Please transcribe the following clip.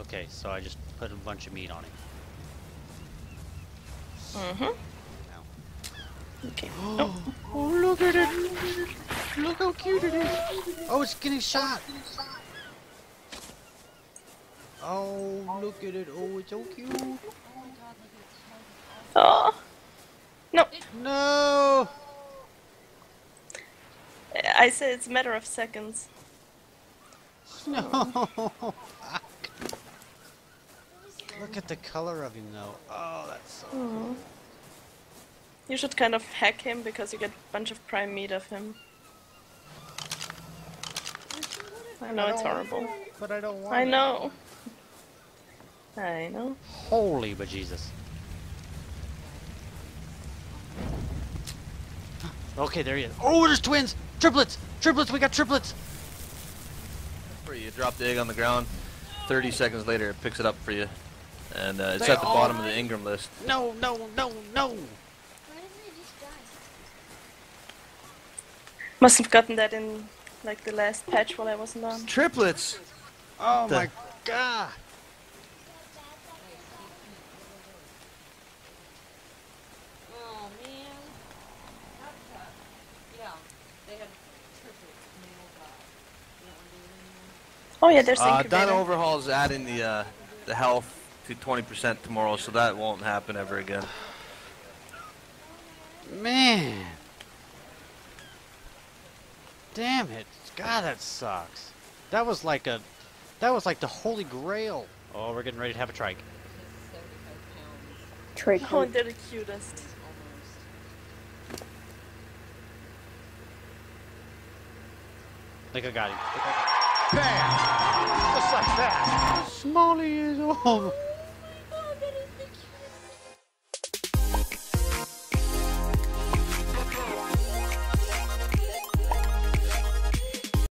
Okay, so I just put a bunch of meat on it. Mm-hmm. Now. Okay. Oh, look at it! Look how cute it is! Oh, it's getting shot! Oh, look at it! Oh, it's so cute! Oh. No, No! I said it's a matter of seconds. No! Look at the color of him, though. Oh, that's so. Oh. You should kind of hack him because you get a bunch of prime meat of him. I know it's horrible. But I don't want I it. know. I know. Holy bejesus. Okay, there he is. Oh, there's twins! Triplets! Triplets! We got triplets! Where you drop the egg on the ground, 30 seconds later it picks it up for you. And uh, it's They at the bottom of the engram list. No, no, no, no! Why didn't they just die? Must have gotten that in like the last patch while I wasn't on. Triplets! Oh The- my god! Oh man. Yeah, they had triplets male guy. You don't do it anymore. Oh yeah, there's Uh, incubator. Dino Overhaul is adding the, uh, the health to 20% tomorrow, so that won't happen ever again. Man! Damn it! God, that sucks. That was like a. That was like the holy grail. Oh, we're getting ready to have a trike. 75 pounds, Oh, they're the cutest. almost. I think I got him. Bam! Just like that. Smalley is home.